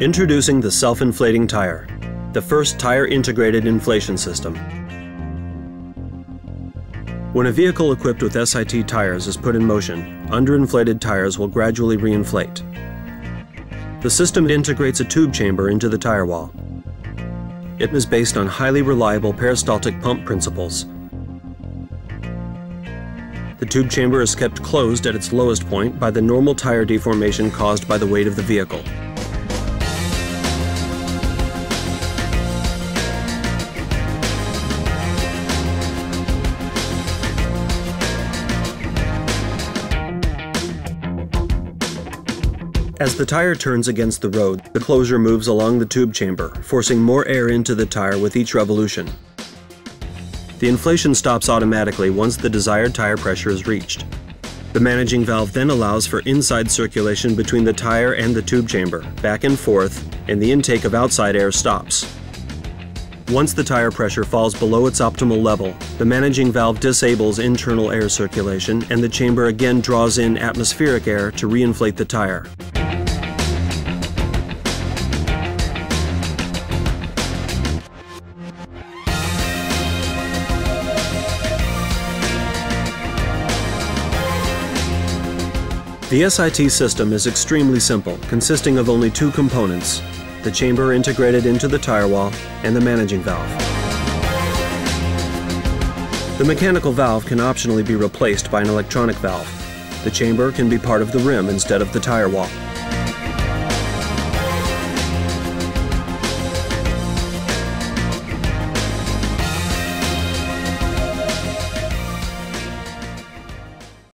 Introducing the self-inflating tire, the first tire integrated inflation system. When a vehicle equipped with SIT tires is put in motion, underinflated tires will gradually reinflate. The system integrates a tube chamber into the tire wall. It is based on highly reliable peristaltic pump principles. The tube chamber is kept closed at its lowest point by the normal tire deformation caused by the weight of the vehicle. As the tire turns against the road, the closure moves along the tube chamber, forcing more air into the tire with each revolution. The inflation stops automatically once the desired tire pressure is reached. The managing valve then allows for inside circulation between the tire and the tube chamber, back and forth, and the intake of outside air stops. Once the tire pressure falls below its optimal level, the managing valve disables internal air circulation and the chamber again draws in atmospheric air to reinflate the tire. The SIT system is extremely simple, consisting of only two components, the chamber integrated into the tire wall and the managing valve. The mechanical valve can optionally be replaced by an electronic valve. The chamber can be part of the rim instead of the tire wall.